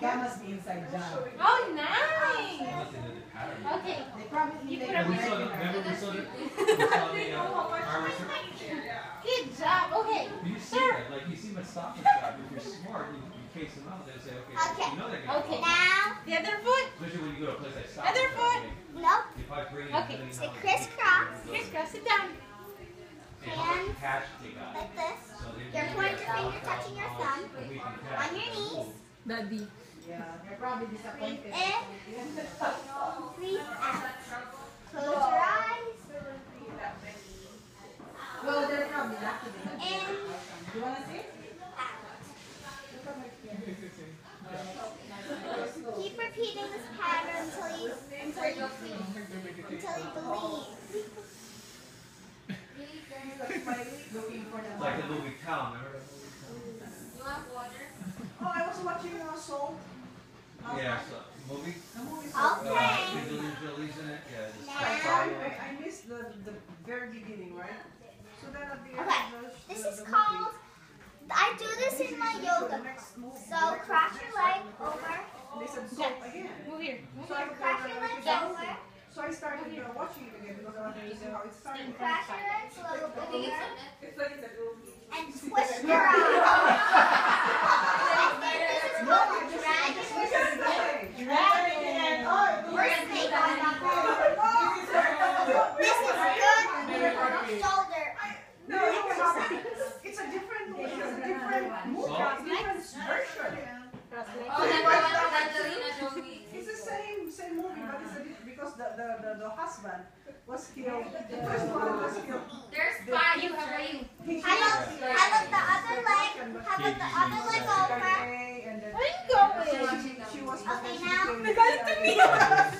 must be inside John. Oh, nice. Unless they did the pattern. Okay. They probably You put it. We saw the, remember we saw the, we saw the, uh, armor Good job. Okay. You see that, like you see my stop and shop, if you're smart, you, you case them out, they say, okay, Okay. you know they're gonna Okay. Now, The other foot. Especially when you go to a place like Stop. Other foot. nope. If I bring in Okay. a million Say crisscross. Crisscross. Sit down. Hey, how much cash they got? Like this. So they- Your pointer finger touching your thumb. a week in cash. On your knees. Daddy. Yeah, they're probably disappointed. Breathe out. Close your eyes. Well, they're probably lucky. they In. You wanna see? Keep repeating this pattern until you until you until you believe. Looking for the. Like the movie Town, remember that movie Oh, I was watching uh, Soul. Town? Yeah, so, movie? The Uh, Soul. Okay. In it, yeah. just- I, I missed the, the very beginning, right? So then at the end Okay, of the, This the, is the called. I do this in my yoga. So cross your leg over. movie, they said soap again. Move here. So I Cross your legs over. So I started uh, watching it again because I wanted to see how it started. Cross your legs over. It's like it's a movie. And twist your arm. this is called dragon. Dragon! Oh, Or snake on the This is good shoulder. No, it's, it's a different, it's a different movie, Soap? different version. Oh, It's the same, same movie, but it's a di- because the, the, the, the husband was killed. The first one was killed. There's five. You have you. He How about, how about the other leg? How about the other leg over? Where are you going? she, she was Okay, now- became- They got it to me.